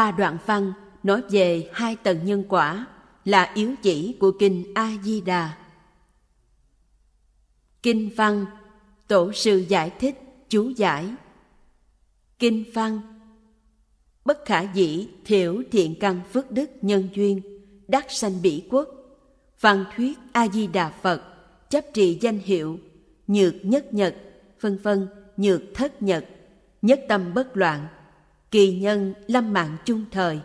Ba đoạn văn nói về hai tầng nhân quả là yếu chỉ của Kinh A-di-đà. Kinh văn, Tổ sư giải thích, chú giải Kinh văn, Bất khả dĩ thiểu thiện căn phước đức nhân duyên, Đắc sanh bỉ quốc Văn thuyết A-di-đà Phật, Chấp trì danh hiệu, Nhược nhất nhật, Vân vân, nhược thất nhật, Nhất tâm bất loạn Kỳ nhân lâm mạng chung thời,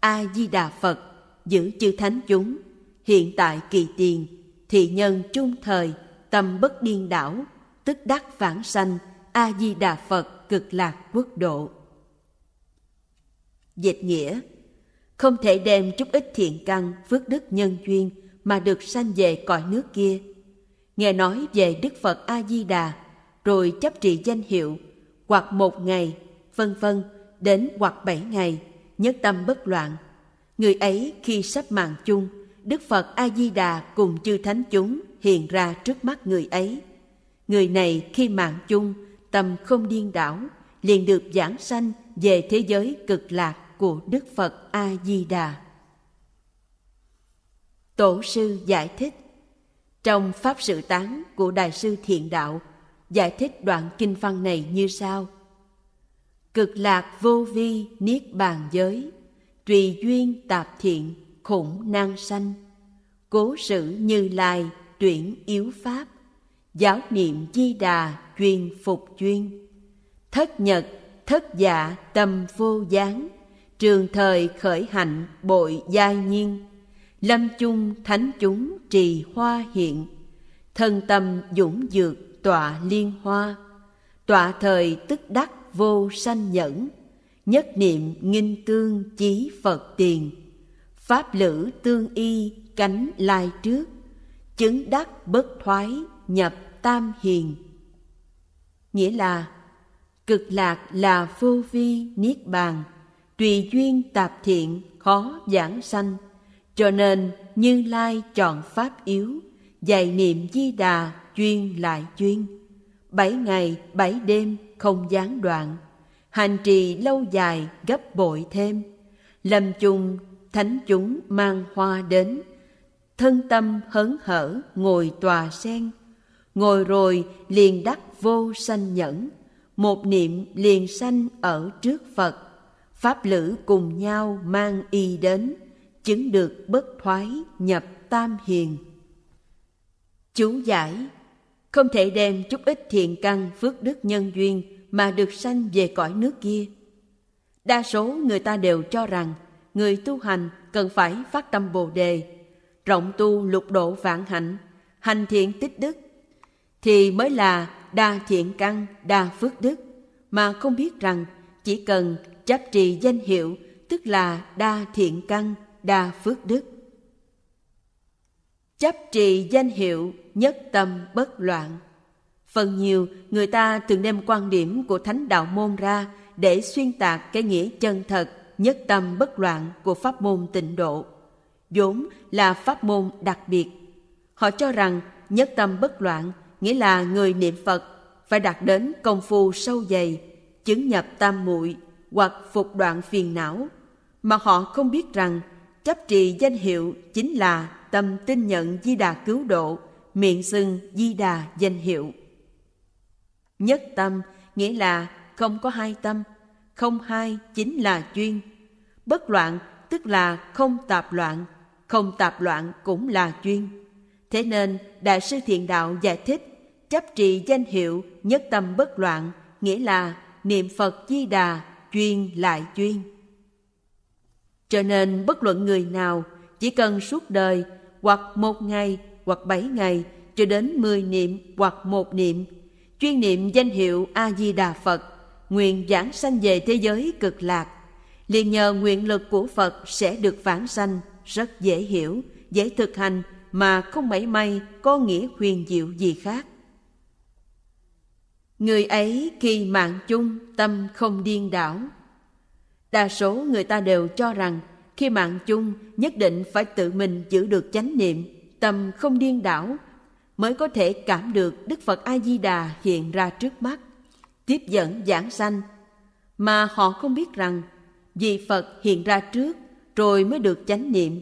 A-di-đà Phật, Giữ chư thánh chúng. Hiện tại kỳ tiền, Thị nhân chung thời, Tâm bất điên đảo, Tức đắc vãng sanh, A-di-đà Phật, cực lạc quốc độ. Dịch nghĩa, Không thể đem chút ít thiện căn, Phước đức nhân duyên Mà được sanh về cõi nước kia. Nghe nói về Đức Phật A-di-đà, Rồi chấp trì danh hiệu, Hoặc một ngày, Vân vân đến hoặc bảy ngày Nhất tâm bất loạn Người ấy khi sắp mạng chung Đức Phật A-di-đà cùng chư thánh chúng hiện ra trước mắt người ấy. Người này khi mạng chung, tâm không điên đảo, liền được giảng sanh về thế giới cực lạc của Đức Phật A-di-đà. Tổ sư giải thích Trong Pháp Sự Tán của Đại sư Thiện Đạo, giải thích đoạn kinh văn này như sau. Cực lạc vô vi niết bàn giới, tùy duyên tạp thiện, khủng năng sanh. Cố sự như lai tuyển yếu pháp, giáo niệm di đà chuyên phục chuyên. Thất nhật, thất dạ tâm vô gián, trường thời khởi hạnh bội giai nhiên. Lâm chung thánh chúng trì hoa hiện, thân tâm dũng dược tọa liên hoa. Tọa thời tức đắc vô sanh nhẫn, nhất niệm nghinh tương chí Phật tiền. Pháp lữ tương y cánh lai trước, chứng đắc bất thoái nhập tam hiền. Nghĩa là cực lạc là vô vi niết bàn tùy duyên tạp thiện khó giảng sanh. Cho nên như lai chọn pháp yếu dạy niệm di đà chuyên lại chuyên bảy ngày, bảy đêm, không gián đoạn. Hành trì lâu dài, gấp bội thêm. Lâm chung, thánh chúng mang hoa đến. Thân tâm hớn hở, ngồi tòa sen. Ngồi rồi, liền đắc vô sanh nhẫn. Một niệm liền sanh ở trước phật. Pháp lữ cùng nhau mang y đến, chứng được bất thoái nhập tam hiền. Chú giải không thể đem chút ít thiện căn phước đức nhân duyên mà được sanh về cõi nước kia đa số người ta đều cho rằng người tu hành cần phải phát tâm bồ đề rộng tu lục độ vạn hạnh, hành thiện tích đức, thì mới là đa thiện căn, đa phước đức, mà không biết rằng chỉ cần chấp trì danh hiệu tức là đa thiện căn, đa phước đức. Chấp trì danh hiệu nhất tâm bất loạn. Phần nhiều người ta thường đem quan điểm của Thánh Đạo Môn ra để xuyên tạc cái nghĩa chân thật nhất tâm bất loạn của pháp môn tịnh độ vốn là pháp môn đặc biệt. Họ cho rằng nhất tâm bất loạn nghĩa là người niệm Phật phải đạt đến công phu sâu dày, chứng nhập tam muội hoặc phục đoạn phiền não, mà họ không biết rằng chấp trì danh hiệu chính là tâm tin nhận di đà cứu độ, miệng xưng di đà danh hiệu. Nhất tâm nghĩa là không có hai tâm, không hai chính là chuyên. Bất loạn tức là không tạp loạn, không tạp loạn cũng là chuyên. Thế nên Đại sư Thiện Đạo giải thích chấp trì danh hiệu nhất tâm bất loạn nghĩa là niệm Phật Di Đà chuyên lại chuyên. Cho nên bất luận người nào chỉ cần suốt đời hoặc một ngày hoặc bảy ngày cho đến mười niệm hoặc một niệm chuyên niệm danh hiệu A Di Đà Phật nguyện giảng sanh về thế giới cực lạc liền nhờ nguyện lực của Phật sẽ được vãng sanh rất dễ hiểu, dễ thực hành mà không mảy may có nghĩa huyền diệu gì khác. Người ấy khi mạng chung tâm không điên đảo. Đa số người ta đều cho rằng khi mạng chung nhất định phải tự mình giữ được chánh niệm, tâm không điên đảo mới có thể cảm được Đức Phật A Di Đà hiện ra trước mắt, tiếp dẫn giảng sanh, mà họ không biết rằng vì Phật hiện ra trước rồi mới được chánh niệm,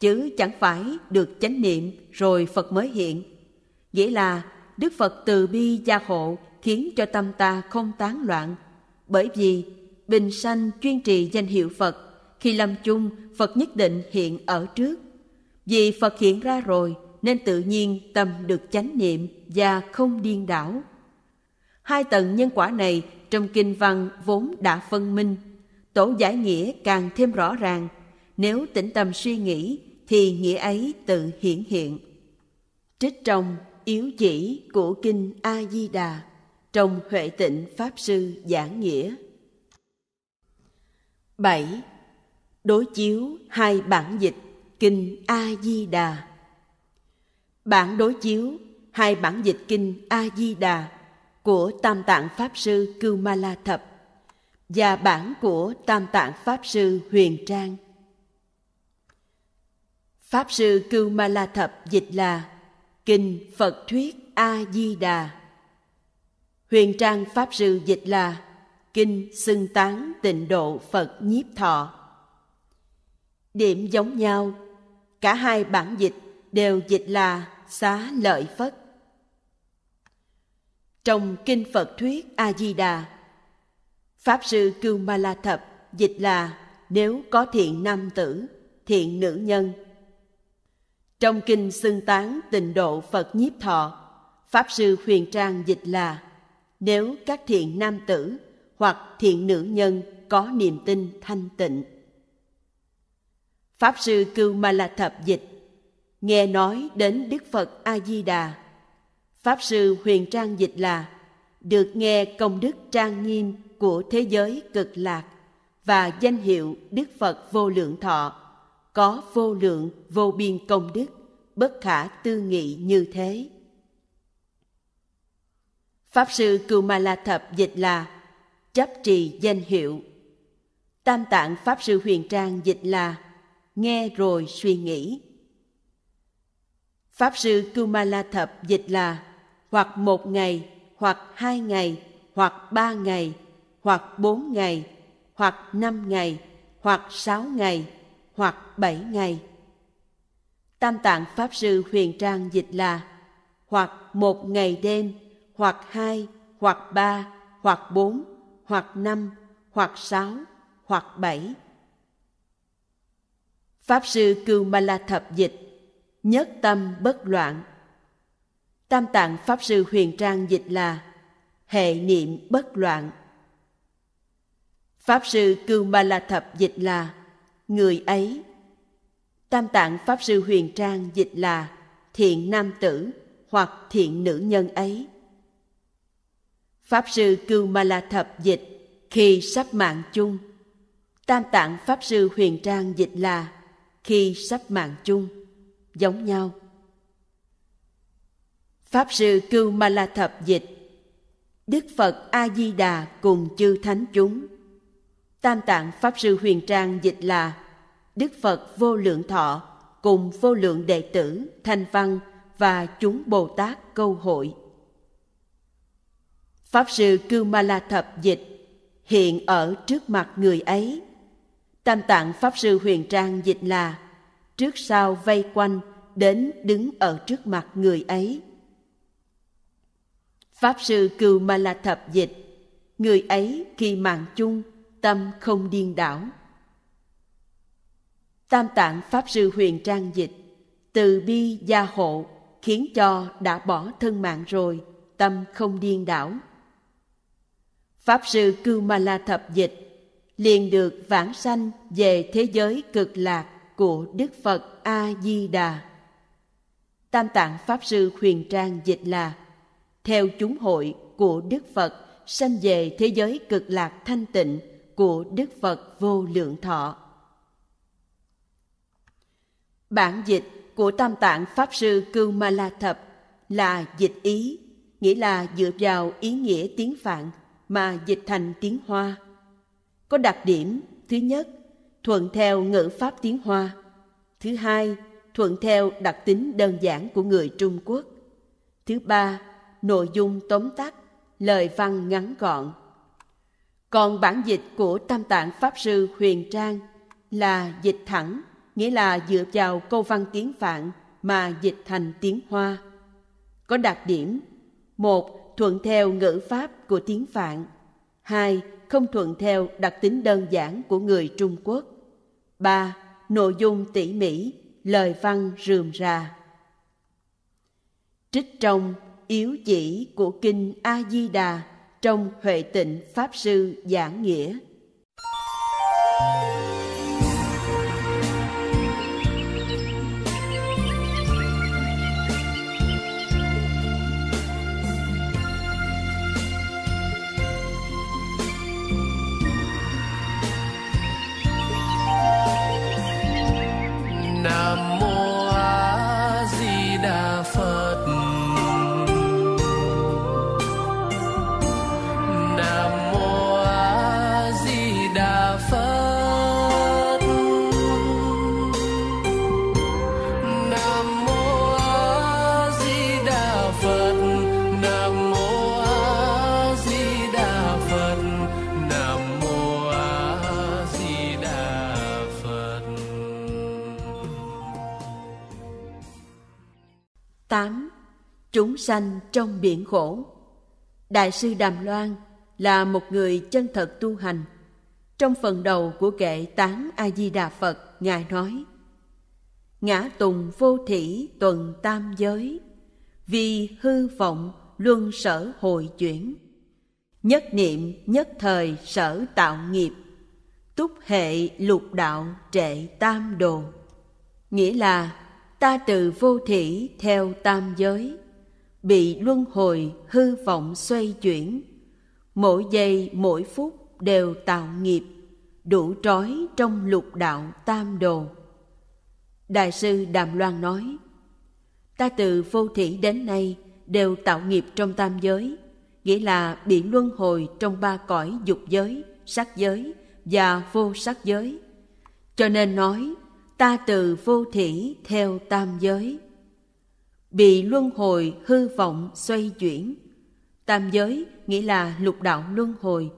chứ chẳng phải được chánh niệm rồi Phật mới hiện. Nghĩa là Đức Phật từ bi gia hộ khiến cho tâm ta không tán loạn, bởi vì bình sanh chuyên trì danh hiệu Phật, khi lâm chung Phật nhất định hiện ở trước. Vì Phật hiện ra rồi nên tự nhiên tâm được chánh niệm và không điên đảo. Hai tầng nhân quả này trong kinh văn vốn đã phân minh, tổ giải nghĩa càng thêm rõ ràng. Nếu tĩnh tâm suy nghĩ thì nghĩa ấy tự hiển hiện. Trích trong yếu chỉ của kinh A Di Đà trong Huệ Tịnh Pháp Sư giảng nghĩa. 7. Đối chiếu hai bản dịch kinh A Di Đà. Bản đối chiếu hai bản dịch kinh A Di Đà của Tam Tạng Pháp Sư Cưu Ma La Thập và bản của Tam Tạng Pháp Sư Huyền Trang. Pháp Sư Cưu Ma La Thập dịch là Kinh Phật Thuyết A Di Đà. Huyền Trang Pháp Sư dịch là Kinh Xưng Tán Tịnh Độ Phật Nhiếp Thọ. Điểm giống nhau, cả hai bản dịch đều dịch là xá lợi Phất. Trong Kinh Phật Thuyết A-di-đà, Pháp Sư Cưu Ma La Thập dịch là nếu có thiện nam tử, thiện nữ nhân. Trong Kinh Xưng Tán Tịnh Độ Phật Nhiếp Thọ, Pháp Sư Huyền Trang dịch là nếu các thiện nam tử hoặc thiện nữ nhân có niềm tin thanh tịnh. Pháp Sư Cưu Ma La Thập dịch nghe nói đến Đức Phật A Di Đà. Pháp sư Huyền Trang dịch là, được nghe công đức trang nghiêm của thế giới cực lạc và danh hiệu Đức Phật vô lượng thọ, có vô lượng, vô biên công đức, bất khả tư nghị như thế. Pháp sư Cưu Ma La Thập dịch là, chấp trì danh hiệu. Tam tạng Pháp sư Huyền Trang dịch là nghe rồi suy nghĩ. Pháp sư Kumala Thập dịch là hoặc một ngày, hoặc hai ngày, hoặc ba ngày, hoặc bốn ngày, hoặc năm ngày, hoặc sáu ngày, hoặc bảy ngày. Tam tạng Pháp sư huyền trang dịch là hoặc một ngày đêm, hoặc hai, hoặc ba, hoặc bốn, hoặc năm, hoặc sáu, hoặc bảy. Pháp sư Cưu Ma La Thập dịch, nhất tâm bất loạn. Tam tạng Pháp Sư Huyền Trang dịch là hệ niệm bất loạn. Pháp Sư Cưu Ma La Thập dịch là người ấy. Tam tạng Pháp Sư Huyền Trang dịch là thiện nam tử hoặc thiện nữ nhân ấy. Pháp Sư Cưu Ma La Thập dịch khi sắp mạng chung. Tam tạng Pháp Sư Huyền Trang dịch là khi sắp mạng chung giống nhau. Pháp sư Cưu Ma La Thập dịch Đức Phật A-di-đà cùng chư thánh chúng Tam tạng Pháp sư Huyền Trang dịch là Đức Phật vô lượng thọ cùng vô lượng đệ tử, thanh văn và chúng Bồ Tát câu hội. Pháp sư Cưu Ma La Thập dịch hiện ở trước mặt người ấy. Tam tạng Pháp sư Huyền Trang dịch là, trước sau vây quanh, đến đứng ở trước mặt người ấy. Pháp sư cừu ma la thập dịch, người ấy khi mạng chung, tâm không điên đảo. Tam tạng pháp sư huyền trang dịch, từ bi gia hộ khiến cho đã bỏ thân mạng rồi, tâm không điên đảo. Pháp sư cưu ma la thập dịch liền được vãng sanh về thế giới cực lạc của Đức Phật A Di Đà. Tam Tạng Pháp Sư Huyền Trang dịch là Theo chúng hội của Đức Phật sanh về thế giới cực lạc thanh tịnh của Đức Phật vô lượng thọ. Bản dịch của Tam Tạng Pháp Sư Cưu Ma La Thập là dịch ý, nghĩa là dựa vào ý nghĩa tiếng Phạn mà dịch thành tiếng Hoa. Có đặc điểm thứ nhất thuận theo ngữ pháp tiếng Hoa. Thứ hai, thuận theo đặc tính đơn giản của người Trung Quốc. Thứ ba, nội dung tóm tắt, lời văn ngắn gọn. Còn bản dịch của Tam Tạng Pháp Sư Huyền Trang là dịch thẳng, nghĩa là dựa vào câu văn tiếng Phạn mà dịch thành tiếng Hoa. Có đặc điểm một Thuận theo ngữ pháp của tiếng Phạn hai không thuận theo đặc tính đơn giản của người Trung Quốc ba Nội dung tỉ mỉ, lời văn rườm rà Trích trong yếu chỉ của Kinh A-di-đà trong Huệ Tịnh Pháp Sư Giảng Nghĩa. chúng sanh trong biển khổ. Đại sư Đàm Loan là một người chân thật tu hành. Trong phần đầu của kệ Tán A-di-đà Phật, Ngài nói Ngã tùng vô thỉ tuần tam giới, vì hư vọng luân sở hồi chuyển. Nhất niệm nhất thời sở tạo nghiệp, túc hệ lục đạo trệ tam đồ. Nghĩa là ta từ vô thỉ theo tam giới, bị luân hồi, hư vọng xoay chuyển. Mỗi giây, mỗi phút đều tạo nghiệp, đủ trói trong lục đạo tam đồ. Đại sư đàm loan nói, ta từ vô thủy đến nay đều tạo nghiệp trong tam giới, nghĩa là bị luân hồi trong ba cõi dục giới, sắc giới và vô sắc giới. Cho nên nói, ta từ vô thủy theo tam giới bị luân hồi hư vọng xoay chuyển. Tam giới nghĩa là lục đạo luân hồi,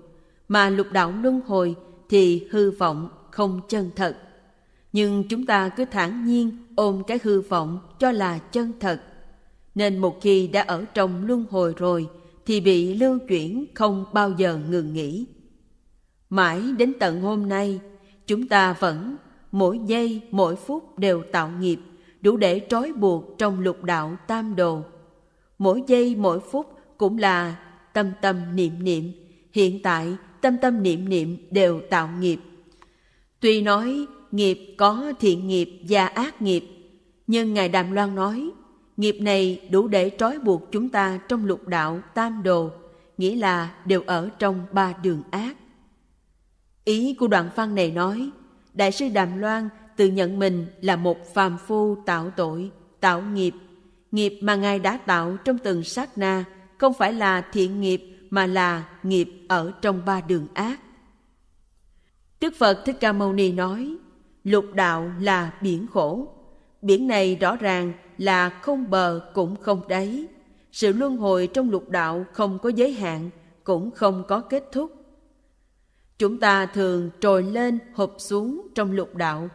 mà lục đạo luân hồi thì hư vọng không chân thật. Nhưng chúng ta cứ thản nhiên ôm cái hư vọng cho là chân thật. Nên một khi đã ở trong luân hồi rồi thì bị lưu chuyển không bao giờ ngừng nghỉ. Mãi đến tận hôm nay, chúng ta vẫn mỗi giây mỗi phút đều tạo nghiệp đủ để trói buộc trong lục đạo tam đồ. Mỗi giây mỗi phút cũng là tâm tâm niệm niệm, hiện tại tâm tâm niệm niệm đều tạo nghiệp. Tuy nói nghiệp có thiện nghiệp và ác nghiệp, nhưng Ngài Đàm Loan nói, nghiệp này đủ để trói buộc chúng ta trong lục đạo tam đồ, nghĩa là đều ở trong ba đường ác. Ý của đoạn văn này nói, Đại sư Đàm Loan tự nhận mình là một phàm phu tạo tội, tạo nghiệp. Nghiệp mà Ngài đã tạo trong từng sát na không phải là thiện nghiệp mà là nghiệp ở trong ba đường ác. Đức Phật Thích Ca Mâu Ni nói, lục đạo là biển khổ. Biển này rõ ràng là không bờ cũng không đáy. Sự luân hồi trong lục đạo không có giới hạn, cũng không có kết thúc. Chúng ta thường trồi lên hộp xuống trong lục đạo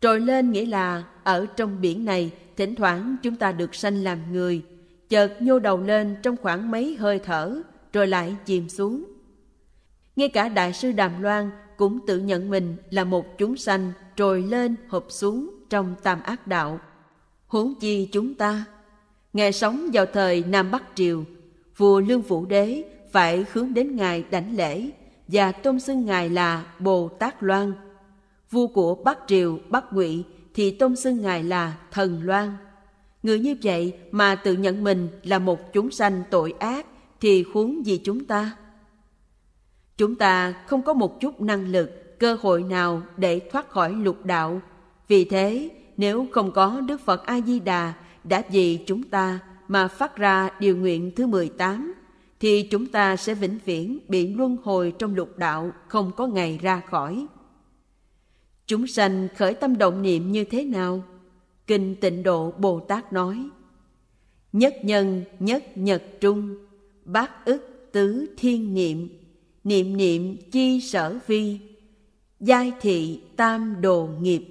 Trồi lên nghĩa là ở trong biển này thỉnh thoảng chúng ta được sanh làm người, chợt nhô đầu lên trong khoảng mấy hơi thở rồi lại chìm xuống. Ngay cả Đại sư Đàm Loan cũng tự nhận mình là một chúng sanh trồi lên hụp xuống trong tam ác đạo. Huống chi chúng ta, Ngài sống vào thời Nam Bắc Triều, vua Lương Vũ Đế phải hướng đến Ngài đảnh lễ và tôn xưng Ngài là Bồ Tát Loan – vua của Bắc Triều, Bắc Ngụy thì tôn xưng Ngài là Thần Loan. Người như vậy mà tự nhận mình là một chúng sanh tội ác thì huống gì chúng ta? Chúng ta không có một chút năng lực, cơ hội nào để thoát khỏi lục đạo. Vì thế, nếu không có Đức Phật A-di-đà đã vì chúng ta mà phát ra điều nguyện thứ 18, thì chúng ta sẽ vĩnh viễn bị luân hồi trong lục đạo, không có ngày ra khỏi. Chúng sanh khởi tâm động niệm như thế nào? Kinh tịnh độ Bồ Tát nói Nhất nhân nhất nhật trung Bát ức tứ thiên niệm niệm niệm chi sở vi, giai thị tam đồ nghiệp,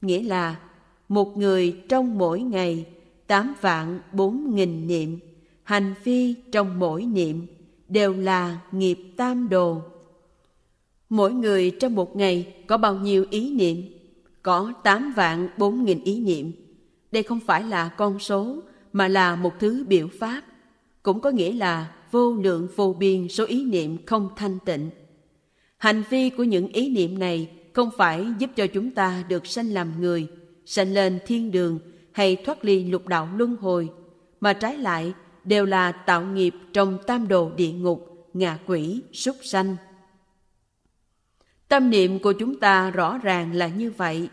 nghĩa là một người trong mỗi ngày tám vạn bốn nghìn niệm, hành vi trong mỗi niệm đều là nghiệp tam đồ. Mỗi người trong một ngày có bao nhiêu ý niệm? Có tám vạn bốn nghìn ý niệm. Đây không phải là con số mà là một thứ biểu pháp, cũng có nghĩa là vô lượng vô biên số ý niệm không thanh tịnh. Hành vi của những ý niệm này không phải giúp cho chúng ta được sanh làm người, sanh lên thiên đường hay thoát ly lục đạo luân hồi, mà trái lại đều là tạo nghiệp trong tam đồ địa ngục, ngạ quỷ, súc sanh. Tâm niệm của chúng ta rõ ràng là như vậy,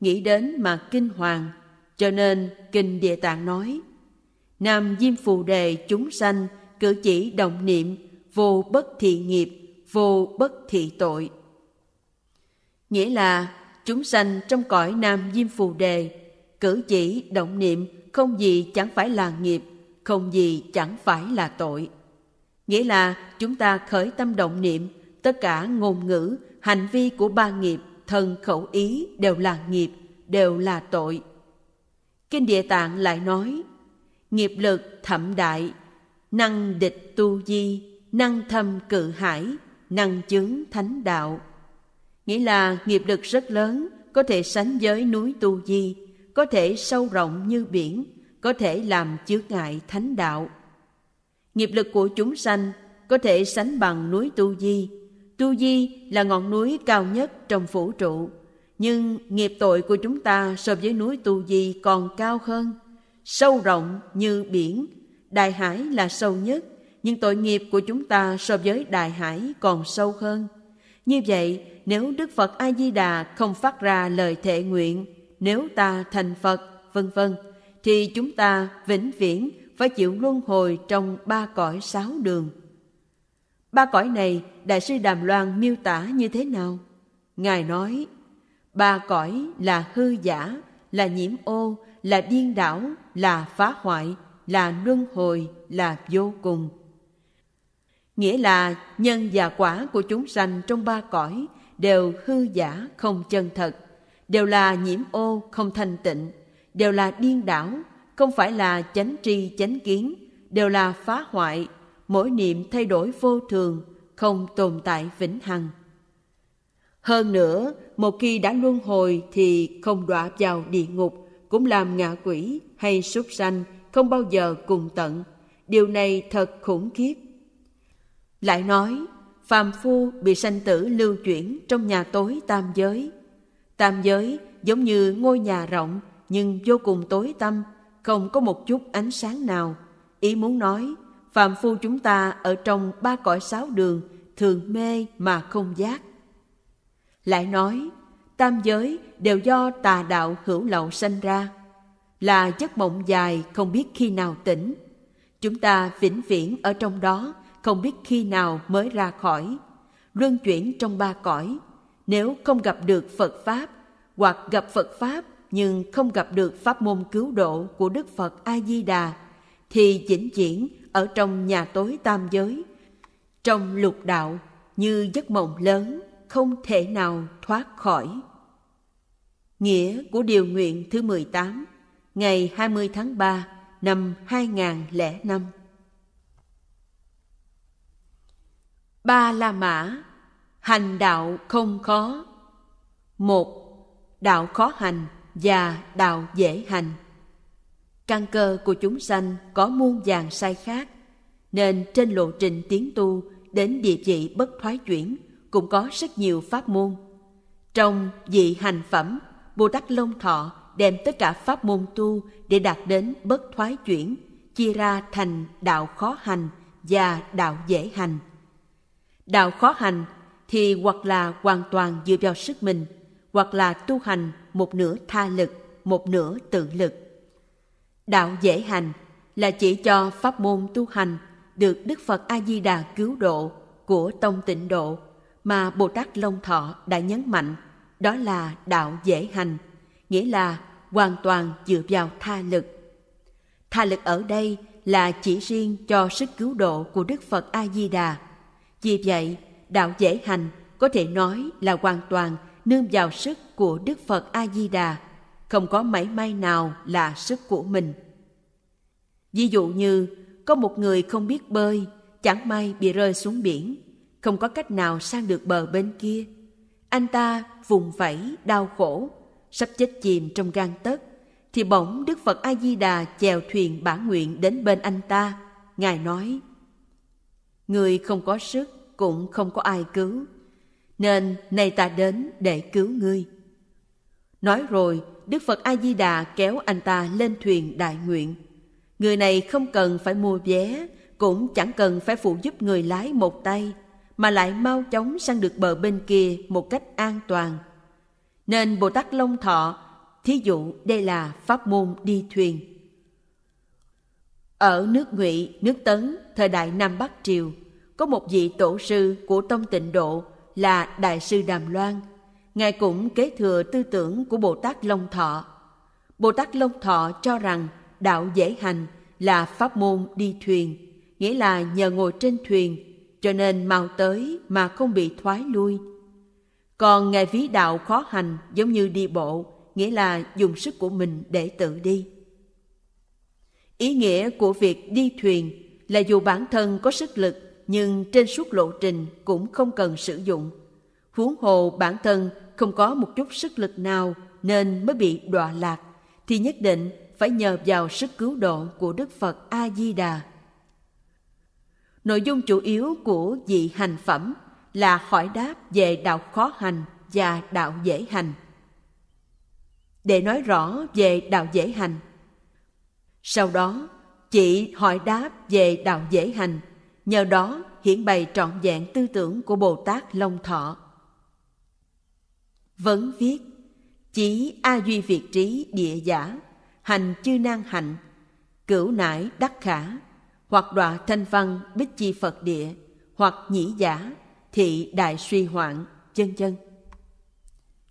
nghĩ đến mà kinh hoàng, cho nên Kinh Địa Tạng nói, Nam Diêm Phù Đề chúng sanh cử chỉ động niệm, vô bất thị nghiệp, vô bất thị tội. Nghĩa là chúng sanh trong cõi Nam Diêm Phù Đề, cử chỉ động niệm không gì chẳng phải là nghiệp, không gì chẳng phải là tội. Nghĩa là chúng ta khởi tâm động niệm, tất cả ngôn ngữ, hành vi của ba nghiệp, thân khẩu ý đều là nghiệp, đều là tội. Kinh Địa Tạng lại nói, nghiệp lực thậm đại, năng địch tu di, năng thâm cự hải, năng chướng thánh đạo. Nghĩa là nghiệp lực rất lớn, có thể sánh với núi tu di, có thể sâu rộng như biển, có thể làm chướng ngại thánh đạo. Nghiệp lực của chúng sanh có thể sánh bằng núi Tu Di. Tu Di là ngọn núi cao nhất trong vũ trụ, nhưng nghiệp tội của chúng ta so với núi Tu Di còn cao hơn, sâu rộng như biển. Đại hải là sâu nhất, nhưng tội nghiệp của chúng ta so với đại hải còn sâu hơn. Như vậy, nếu Đức Phật A Di Đà không phát ra lời thệ nguyện, nếu ta thành Phật, vân vân, thì chúng ta vĩnh viễn phải chịu luân hồi trong ba cõi sáu đường. Ba cõi này Đại sư Đàm Loan miêu tả như thế nào? Ngài nói, ba cõi là hư giả, là nhiễm ô, là điên đảo, là phá hoại, là luân hồi, là vô cùng. Nghĩa là nhân và quả của chúng sanh trong ba cõi đều hư giả không chân thật, đều là nhiễm ô không thanh tịnh, đều là điên đảo, không phải là chánh tri chánh kiến, đều là phá hoại, mỗi niệm thay đổi vô thường, không tồn tại vĩnh hằng. Hơn nữa, một khi đã luân hồi thì không đọa vào địa ngục, cũng làm ngạ quỷ hay súc sanh, không bao giờ cùng tận. Điều này thật khủng khiếp. Lại nói, phàm phu bị sanh tử lưu chuyển trong nhà tối tam giới. Tam giới giống như ngôi nhà rộng nhưng vô cùng tối tăm, không có một chút ánh sáng nào. Ý muốn nói, phàm phu chúng ta ở trong ba cõi sáu đường thường mê mà không giác. Lại nói, tam giới đều do tà đạo hữu lậu sanh ra, là giấc mộng dài không biết khi nào tỉnh. Chúng ta vĩnh viễn ở trong đó, không biết khi nào mới ra khỏi. Luân chuyển trong ba cõi, nếu không gặp được Phật Pháp, hoặc gặp Phật Pháp nhưng không gặp được pháp môn cứu độ của Đức Phật A Di Đà thì vĩnh viễn ở trong nhà tối tam giới, trong lục đạo như giấc mộng lớn không thể nào thoát khỏi. Nghĩa của điều nguyện thứ 18 ngày 20 tháng 3 năm 2005 Ba La Mã Hành đạo không khó Một Đạo khó hành và đạo dễ hành. Căn cơ của chúng sanh có muôn vàng sai khác, nên trên lộ trình tiến tu đến địa vị bất thoái chuyển cũng có rất nhiều pháp môn. Trong vị hành phẩm, Bồ Tát Long Thọ đem tất cả pháp môn tu để đạt đến bất thoái chuyển, chia ra thành đạo khó hành và đạo dễ hành. Đạo khó hành thì hoặc là hoàn toàn dựa vào sức mình, hoặc là tu hành một nửa tha lực, một nửa tự lực. Đạo dễ hành là chỉ cho pháp môn tu hành được Đức Phật A Di Đà cứu độ của tông tịnh độ mà Bồ Tát Long Thọ đã nhấn mạnh, đó là đạo dễ hành, nghĩa là hoàn toàn dựa vào tha lực. Tha lực ở đây là chỉ riêng cho sức cứu độ của Đức Phật A Di Đà. Vì vậy, đạo dễ hành có thể nói là hoàn toàn nương vào sức của Đức Phật A Di Đà, không có mảy may nào là sức của mình. Ví dụ như có một người không biết bơi, chẳng may bị rơi xuống biển, không có cách nào sang được bờ bên kia. Anh ta vùng vẫy đau khổ, sắp chết chìm trong gan tấc, thì bỗng Đức Phật A Di Đà chèo thuyền bản nguyện đến bên anh ta. Ngài nói: Người không có sức cũng không có ai cứu, nên nay ta đến để cứu ngươi. Nói rồi, Đức Phật A Di Đà kéo anh ta lên thuyền đại nguyện. Người này không cần phải mua vé, cũng chẳng cần phải phụ giúp người lái một tay, mà lại mau chóng sang được bờ bên kia một cách an toàn. Nên Bồ Tát Long Thọ, thí dụ đây là pháp môn đi thuyền. Ở nước Ngụy, nước Tấn, thời đại Nam Bắc Triều, có một vị tổ sư của tông tịnh độ là Đại sư Đàm Loan. Ngài cũng kế thừa tư tưởng của Bồ Tát Long Thọ. Bồ Tát Long Thọ cho rằng đạo dễ hành là pháp môn đi thuyền, nghĩa là nhờ ngồi trên thuyền, cho nên mau tới mà không bị thoái lui. Còn Ngài ví đạo khó hành giống như đi bộ, nghĩa là dùng sức của mình để tự đi. Ý nghĩa của việc đi thuyền là dù bản thân có sức lực nhưng trên suốt lộ trình cũng không cần sử dụng. Huống hồ bản thân không có một chút sức lực nào nên mới bị đọa lạc, thì nhất định phải nhờ vào sức cứu độ của Đức Phật A-di-đà. Nội dung chủ yếu của vị hành phẩm là hỏi đáp về đạo khó hành và đạo dễ hành. Để nói rõ về đạo dễ hành, sau đó chị hỏi đáp về đạo dễ hành, nhờ đó hiển bày trọn vẹn tư tưởng của Bồ Tát Long Thọ. Vấn viết, chỉ A Duy Việt Trí Địa Giả, Hành chư nan hạnh, Cửu nải đắc khả, Hoặc đọa thanh văn bích chi Phật địa, Hoặc nhĩ giả Thị đại suy hoạn, chân chân.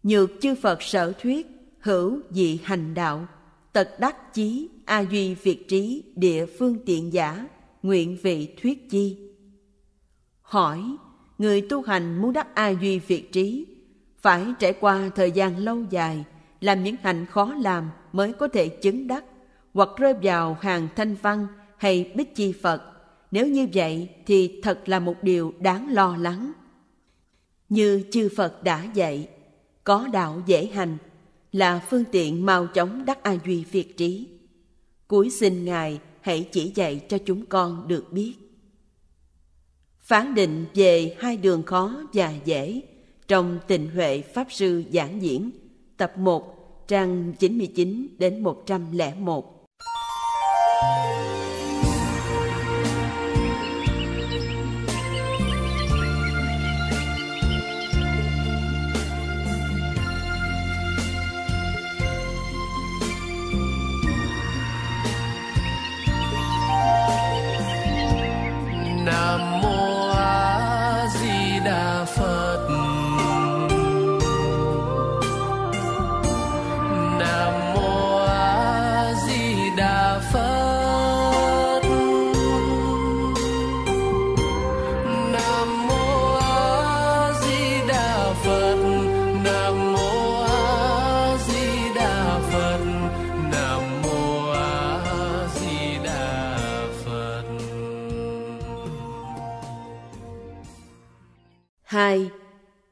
Nhược chư Phật sở thuyết Hữu dị hành đạo, Tật đắc chí A Duy Việt Trí Địa phương tiện giả, Nguyện vị thuyết chi. Hỏi, Người tu hành muốn đắc A Duy Việt Trí phải trải qua thời gian lâu dài, làm những hành khó làm mới có thể chứng đắc, hoặc rơi vào hàng thanh văn hay bích chi phật. Nếu như vậy thì thật là một điều đáng lo lắng. Như chư phật đã dạy, có đạo dễ hành, là phương tiện mau chóng đắc a duy việt trí. Cuối xin ngài hãy chỉ dạy cho chúng con được biết. Phán định về hai đường khó và dễ trong Tình Huệ Pháp Sư Giảng Diễn, tập 1, trang 99 đến 101.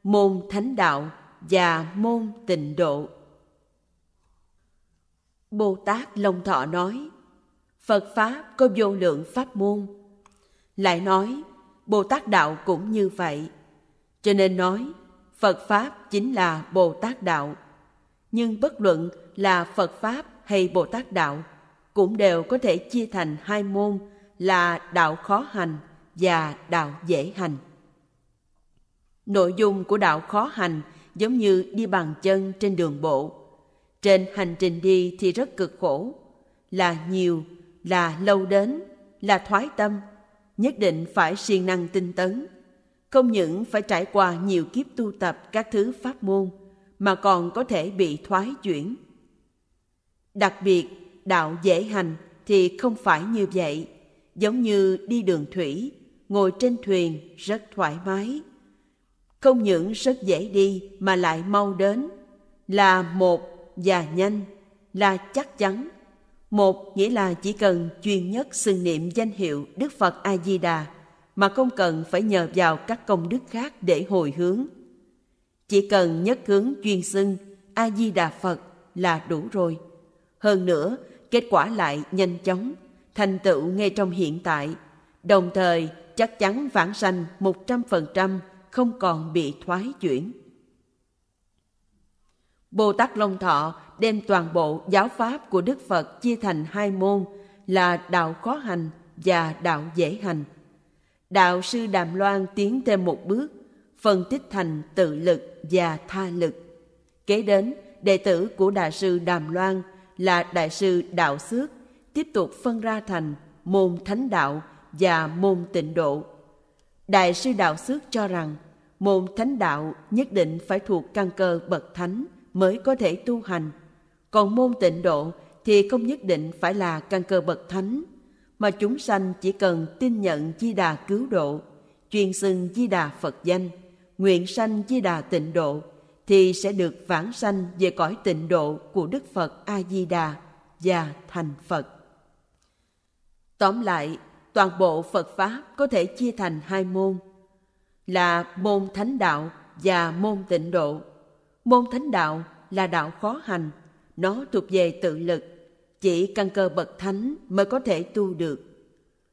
Môn thánh đạo và môn tịnh độ. Bồ Tát Long Thọ nói, Phật Pháp có vô lượng pháp môn. Lại nói, Bồ Tát Đạo cũng như vậy. Cho nên nói, Phật Pháp chính là Bồ Tát Đạo. Nhưng bất luận là Phật Pháp hay Bồ Tát Đạo, cũng đều có thể chia thành hai môn là đạo khó hành và đạo dễ hành. Nội dung của đạo khó hành giống như đi bằng chân trên đường bộ. Trên hành trình đi thì rất cực khổ, là nhiều, là lâu đến, là thoái tâm, nhất định phải siêng năng tinh tấn. Không những phải trải qua nhiều kiếp tu tập các thứ pháp môn, mà còn có thể bị thoái chuyển. Đặc biệt, đạo dễ hành thì không phải như vậy, giống như đi đường thủy, ngồi trên thuyền rất thoải mái, không những rất dễ đi mà lại mau đến. Là một và nhanh, là chắc chắn. Một nghĩa là chỉ cần chuyên nhất xưng niệm danh hiệu đức phật a di đà mà không cần phải nhờ vào các công đức khác để hồi hướng. Chỉ cần nhất hướng chuyên xưng a di đà phật là đủ rồi. Hơn nữa, kết quả lại nhanh chóng, thành tựu ngay trong hiện tại. Đồng thời, chắc chắn vãng sanh một trăm phần trăm không còn bị thoái chuyển. Bồ Tát Long Thọ đem toàn bộ giáo pháp của Đức Phật chia thành hai môn là đạo khó hành và đạo dễ hành. Đạo sư Đàm Loan tiến thêm một bước, phân tích thành tự lực và tha lực. Kế đến, đệ tử của Đại sư Đàm Loan là Đại sư Đạo Xước tiếp tục phân ra thành môn thánh đạo và môn tịnh độ. Đại sư Đạo Xước cho rằng môn thánh đạo nhất định phải thuộc căn cơ bậc thánh mới có thể tu hành. Còn môn tịnh độ thì không nhất định phải là căn cơ bậc thánh, mà chúng sanh chỉ cần tin nhận Di Đà cứu độ, chuyên xưng Di Đà Phật danh, nguyện sanh Di Đà tịnh độ, thì sẽ được vãng sanh về cõi tịnh độ của Đức Phật A Di Đà và thành Phật. Tóm lại, toàn bộ Phật Pháp có thể chia thành hai môn là môn thánh đạo và môn tịnh độ. Môn thánh đạo là đạo khó hành, nó thuộc về tự lực, chỉ căn cơ bậc thánh mới có thể tu được.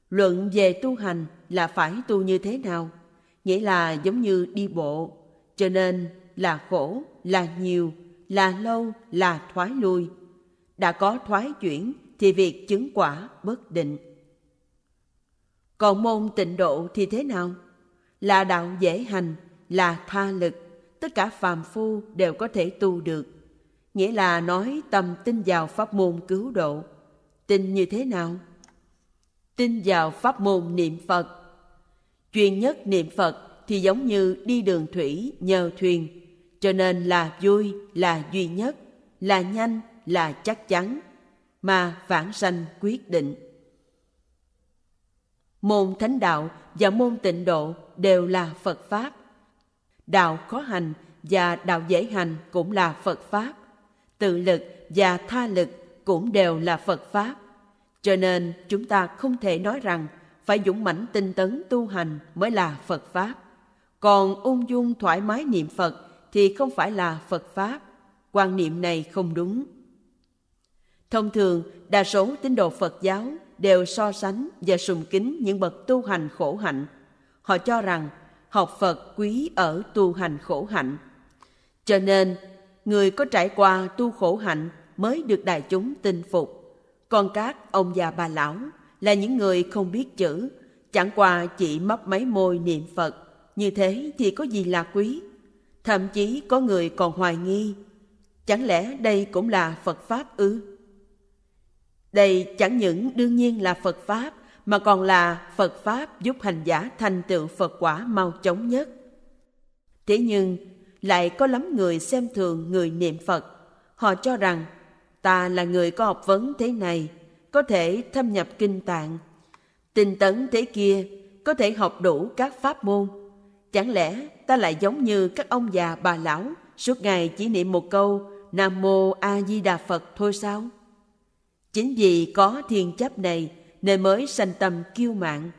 Luận về tu hành là phải tu như thế nào? Nghĩa là giống như đi bộ, cho nên là khổ, là nhiều, là lâu, là thoái lui. Đã có thoái chuyển thì việc chứng quả bất định. Còn môn tịnh độ thì thế nào? Là đạo dễ hành, là tha lực, tất cả phàm phu đều có thể tu được. Nghĩa là nói tâm tin vào pháp môn cứu độ. Tin như thế nào? Tin vào pháp môn niệm Phật. Chuyên nhất niệm Phật thì giống như đi đường thủy nhờ thuyền, cho nên là vui, là duy nhất, là nhanh, là chắc chắn, mà vãng sanh quyết định. Môn thánh đạo và môn tịnh độ đều là Phật Pháp. Đạo khó hành và đạo dễ hành cũng là Phật Pháp. Tự lực và tha lực cũng đều là Phật Pháp. Cho nên chúng ta không thể nói rằng phải dũng mãnh tinh tấn tu hành mới là Phật Pháp. Còn ung dung thoải mái niệm Phật thì không phải là Phật Pháp. Quan niệm này không đúng. Thông thường, đa số tín đồ Phật giáo đều so sánh và sùng kính những bậc tu hành khổ hạnh. Họ cho rằng học Phật quý ở tu hành khổ hạnh. Cho nên, người có trải qua tu khổ hạnh mới được đại chúng tin phục. Còn các ông già bà lão là những người không biết chữ, chẳng qua chỉ mấp máy môi niệm Phật. Như thế thì có gì là quý? Thậm chí có người còn hoài nghi. Chẳng lẽ đây cũng là Phật Pháp ư? Đây chẳng những đương nhiên là Phật Pháp, mà còn là Phật Pháp giúp hành giả thành tựu Phật quả mau chóng nhất. Thế nhưng, lại có lắm người xem thường người niệm Phật. Họ cho rằng, ta là người có học vấn thế này, có thể thâm nhập kinh tạng. Tinh tấn thế kia, có thể học đủ các pháp môn. Chẳng lẽ ta lại giống như các ông già bà lão, suốt ngày chỉ niệm một câu Nam Mô A Di Đà Phật thôi sao? Chính vì có thiên chấp này nên mới sanh tâm kiêu mạn.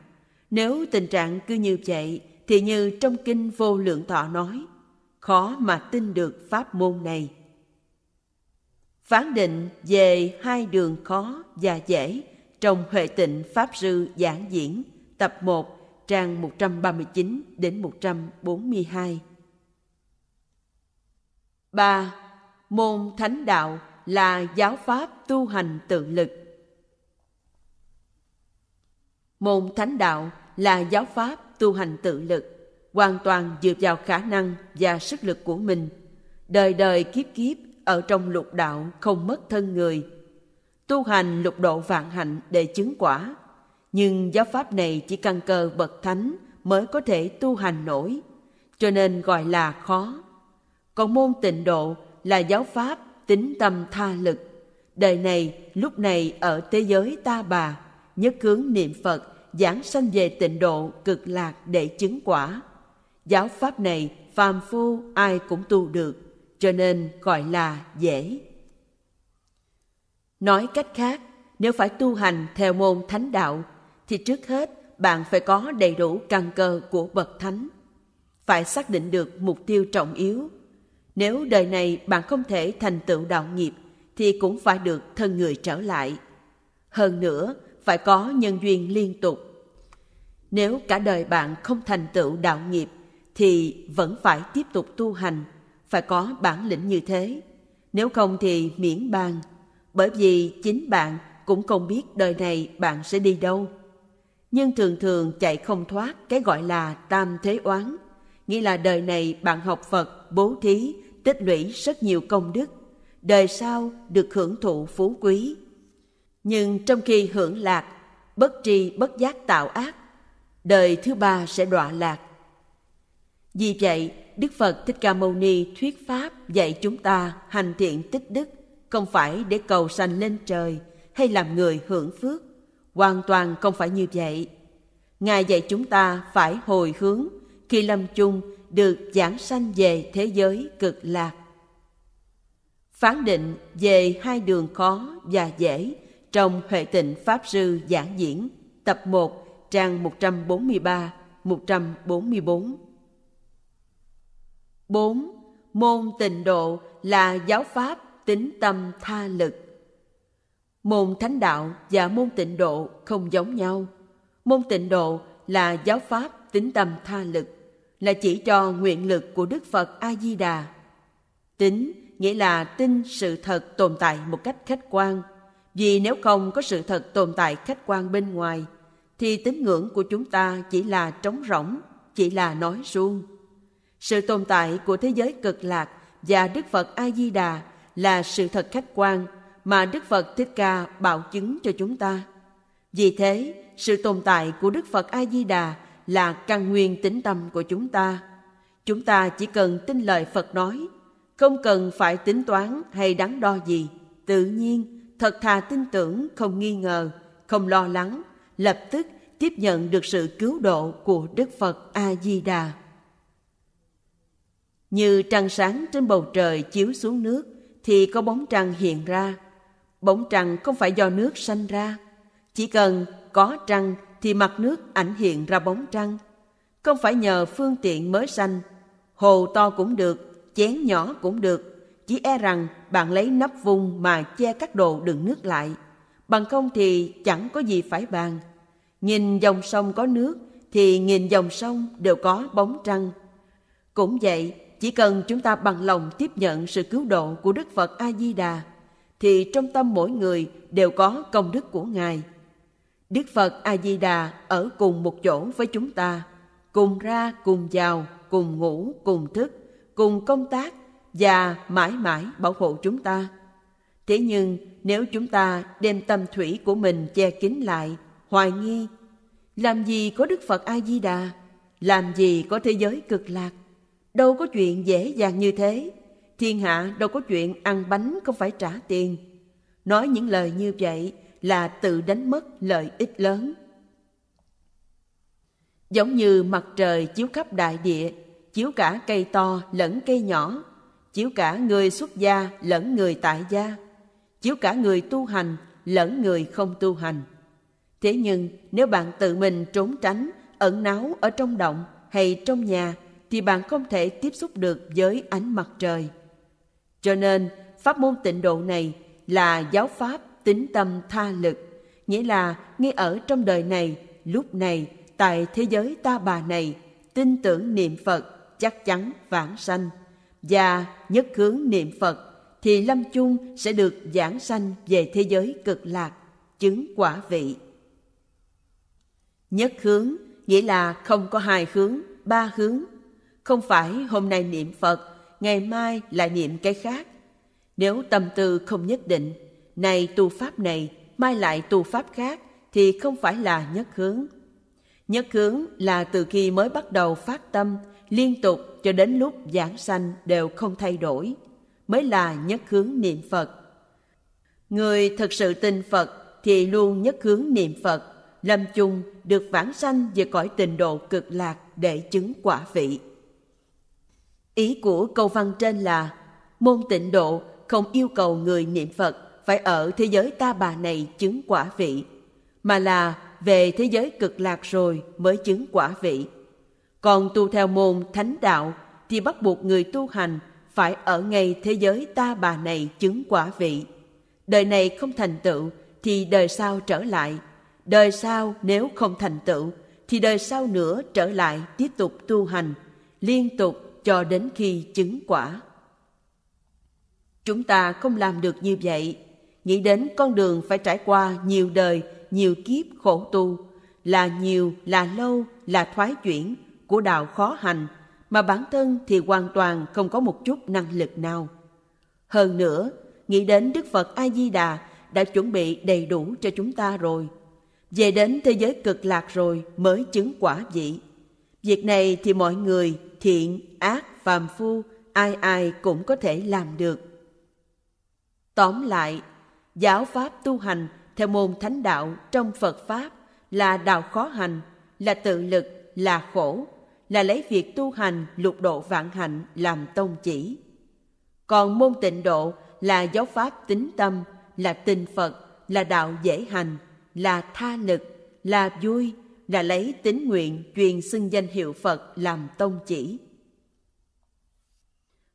Nếu tình trạng cứ như vậy thì như trong kinh vô lượng thọ nói, khó mà tin được pháp môn này. Phán định về hai đường khó và dễ trong Huệ Tịnh Pháp Sư Giảng Diễn tập 1 trang 139 đến 142. 3. Môn Thánh Đạo là giáo pháp tu hành tự lực. Môn thánh đạo là giáo pháp tu hành tự lực, hoàn toàn dựa vào khả năng và sức lực của mình, đời đời kiếp kiếp ở trong lục đạo không mất thân người. Tu hành lục độ vạn hạnh để chứng quả, nhưng giáo pháp này chỉ căn cơ bậc thánh mới có thể tu hành nổi, cho nên gọi là khó. Còn môn tịnh độ là giáo pháp tính tâm tha lực. Đời này, lúc này ở thế giới ta bà, nhất hướng niệm Phật, giảng sanh về tịnh độ cực lạc để chứng quả. Giáo pháp này phàm phu ai cũng tu được, cho nên gọi là dễ. Nói cách khác, nếu phải tu hành theo môn thánh đạo, thì trước hết bạn phải có đầy đủ căn cơ của bậc thánh. Phải xác định được mục tiêu trọng yếu. Nếu đời này bạn không thể thành tựu đạo nghiệp, thì cũng phải được thân người trở lại. Hơn nữa, phải có nhân duyên liên tục. Nếu cả đời bạn không thành tựu đạo nghiệp, thì vẫn phải tiếp tục tu hành, phải có bản lĩnh như thế. Nếu không thì miễn bàn, bởi vì chính bạn cũng không biết đời này bạn sẽ đi đâu. Nhưng thường thường chạy không thoát cái gọi là tam thế oán, nghĩa là đời này bạn học Phật, bố thí, tích lũy rất nhiều công đức, đời sau được hưởng thụ phú quý. Nhưng trong khi hưởng lạc, bất tri bất giác tạo ác, đời thứ ba sẽ đọa lạc. Vì vậy, Đức Phật Thích Ca Mâu Ni thuyết pháp dạy chúng ta hành thiện tích đức, không phải để cầu sanh lên trời hay làm người hưởng phước. Hoàn toàn không phải như vậy. Ngài dạy chúng ta phải hồi hướng khi lâm chung được giảng sanh về thế giới cực lạc. Phán định về hai đường khó và dễ trong Huệ Tịnh Pháp Sư giảng diễn tập 1 trang 143 144 4. Môn tịnh độ là giáo pháp tính tâm tha lực. Môn thánh đạo và môn tịnh độ không giống nhau. Môn tịnh độ là giáo pháp tính tâm tha lực, là chỉ cho nguyện lực của Đức Phật A-di-đà. Tính nghĩa là tin sự thật tồn tại một cách khách quan. Vì nếu không có sự thật tồn tại khách quan bên ngoài, thì tín ngưỡng của chúng ta chỉ là trống rỗng, chỉ là nói suông. Sự tồn tại của thế giới cực lạc và Đức Phật A-di-đà là sự thật khách quan mà Đức Phật Thích Ca bảo chứng cho chúng ta. Vì thế, sự tồn tại của Đức Phật A-di-đà là căn nguyên tính tâm của chúng ta. Chúng ta chỉ cần tin lời Phật nói, không cần phải tính toán hay đắn đo gì. Tự nhiên, thật thà tin tưởng, không nghi ngờ, không lo lắng, lập tức tiếp nhận được sự cứu độ của Đức Phật A-di-đà. Như trăng sáng trên bầu trời chiếu xuống nước thì có bóng trăng hiện ra. Bóng trăng không phải do nước sanh ra. Chỉ cần có trăng thì mặt nước ảnh hiện ra bóng trăng. Không phải nhờ phương tiện mới sanh. Hồ to cũng được, chén nhỏ cũng được. Chỉ e rằng bạn lấy nắp vung mà che các đồ đựng nước lại. Bằng không thì chẳng có gì phải bàn. Nhìn dòng sông có nước thì nghìn dòng sông đều có bóng trăng. Cũng vậy, chỉ cần chúng ta bằng lòng tiếp nhận sự cứu độ của Đức Phật A Di Đà thì trong tâm mỗi người đều có công đức của Ngài. Đức Phật A Di Đà ở cùng một chỗ với chúng ta, cùng ra, cùng vào, cùng ngủ, cùng thức, cùng công tác và mãi mãi bảo hộ chúng ta. Thế nhưng nếu chúng ta đem tâm thủy của mình che kín lại, hoài nghi, làm gì có Đức Phật A Di Đà, làm gì có thế giới cực lạc? Đâu có chuyện dễ dàng như thế. Thiên hạ đâu có chuyện ăn bánh không phải trả tiền. Nói những lời như vậy là tự đánh mất lợi ích lớn. Giống như mặt trời chiếu khắp đại địa, chiếu cả cây to lẫn cây nhỏ, chiếu cả người xuất gia lẫn người tại gia, chiếu cả người tu hành lẫn người không tu hành. Thế nhưng nếu bạn tự mình trốn tránh, ẩn náu ở trong động hay trong nhà thì bạn không thể tiếp xúc được với ánh mặt trời. Cho nên, pháp môn tịnh độ này là giáo pháp tính tâm tha lực, nghĩa là ngay ở trong đời này, lúc này, tại thế giới ta bà này, tin tưởng niệm Phật chắc chắn vãng sanh và nhất hướng niệm Phật thì lâm chung sẽ được giảng sanh về thế giới cực lạc, chứng quả vị. Nhất hướng nghĩa là không có hai hướng, ba hướng không phải hôm nay niệm Phật, ngày mai lại niệm cái khác. Nếu tâm tư không nhất định, này tu pháp này, mai lại tu pháp khác, thì không phải là nhất hướng. Nhất hướng là từ khi mới bắt đầu phát tâm, liên tục cho đến lúc giảng sanh đều không thay đổi, mới là nhất hướng niệm Phật. Người thật sự tin Phật thì luôn nhất hướng niệm Phật, lâm chung được vãng sanh về cõi tình độ cực lạc để chứng quả vị. Ý của câu văn trên là môn tịnh độ không yêu cầu người niệm Phật phải ở thế giới ta bà này chứng quả vị, mà là về thế giới cực lạc rồi mới chứng quả vị. Còn tu theo môn thánh đạo thì bắt buộc người tu hành phải ở ngay thế giới ta bà này chứng quả vị. Đời này không thành tựu thì đời sau trở lại. Đời sau nếu không thành tựu thì đời sau nữa trở lại tiếp tục tu hành, liên tục cho đến khi chứng quả. Chúng ta không làm được như vậy. Nghĩ đến con đường phải trải qua nhiều đời, nhiều kiếp khổ tu, là nhiều, là lâu, là thoái chuyển của đạo khó hành, mà bản thân thì hoàn toàn không có một chút năng lực nào. Hơn nữa, nghĩ đến Đức Phật A-di-đà đã chuẩn bị đầy đủ cho chúng ta rồi. Về đến thế giới cực lạc rồi mới chứng quả vị. Việc này thì mọi người, thiện, ác, phàm phu, ai ai cũng có thể làm được. Tóm lại, giáo pháp tu hành theo môn thánh đạo trong Phật Pháp là đạo khó hành, là tự lực, là khổ, là lấy việc tu hành lục độ vạn hạnh làm tông chỉ. Còn môn tịnh độ là giáo pháp tính tâm, là tình Phật, là đạo dễ hành, là tha lực, là vui, là lấy tín nguyện truyền xưng danh hiệu Phật làm tông chỉ.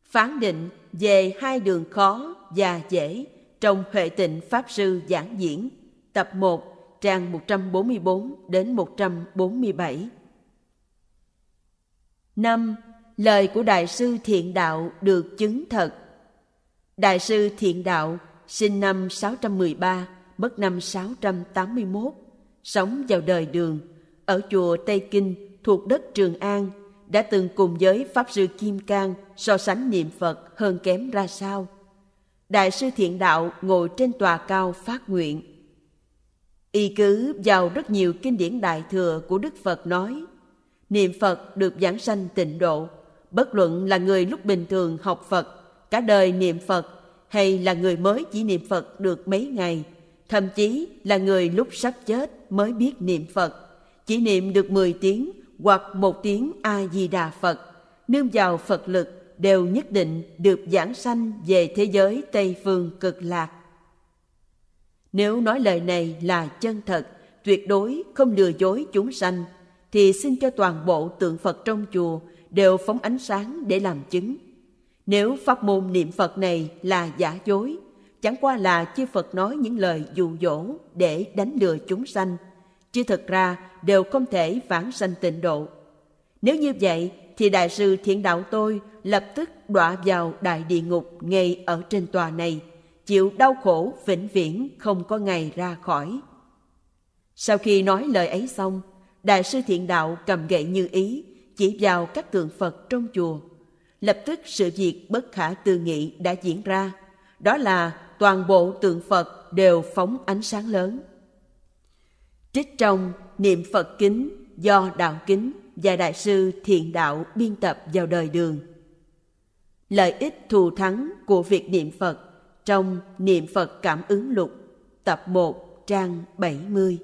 Phán định về hai đường khó và dễ trong Huệ Tịnh Pháp Sư giảng diễn, tập 1, trang 144 đến 147. năm Lời của Đại sư Thiện Đạo được chứng thật. Đại sư Thiện Đạo sinh năm 613, mất năm 681, sống vào đời đường, ở chùa Tây Kinh thuộc đất Trường An, đã từng cùng với Pháp Sư Kim Cang so sánh niệm Phật hơn kém ra sao. Đại sư Thiện Đạo ngồi trên tòa cao phát nguyện. Y cứ vào rất nhiều kinh điển đại thừa của Đức Phật nói, niệm Phật được giảng sanh tịnh độ, bất luận là người lúc bình thường học Phật, cả đời niệm Phật hay là người mới chỉ niệm Phật được mấy ngày, thậm chí là người lúc sắp chết mới biết niệm Phật, chỉ niệm được 10 tiếng hoặc một tiếng A-di-đà Phật, nương vào Phật lực đều nhất định được giảng sanh về thế giới Tây Phương cực lạc. Nếu nói lời này là chân thật, tuyệt đối không lừa dối chúng sanh, thì xin cho toàn bộ tượng Phật trong chùa đều phóng ánh sáng để làm chứng. Nếu pháp môn niệm Phật này là giả dối, chẳng qua là chư Phật nói những lời dụ dỗ để đánh lừa chúng sanh, chứ thật ra đều không thể vãng sanh tịnh độ. Nếu như vậy, thì đại sư thiện đạo tôi lập tức đọa vào đại địa ngục ngay ở trên tòa này, chịu đau khổ vĩnh viễn không có ngày ra khỏi. Sau khi nói lời ấy xong, đại sư thiện đạo cầm gậy như ý, chỉ vào các tượng Phật trong chùa. Lập tức sự việc bất khả tư nghị đã diễn ra, đó là toàn bộ tượng Phật đều phóng ánh sáng lớn. Trích trong Niệm Phật Kính do Đạo Kính và Đại sư Thiện Đạo biên tập vào đời đường. Lợi ích thù thắng của việc niệm Phật trong Niệm Phật Cảm ứng Lục, tập 1, trang 70.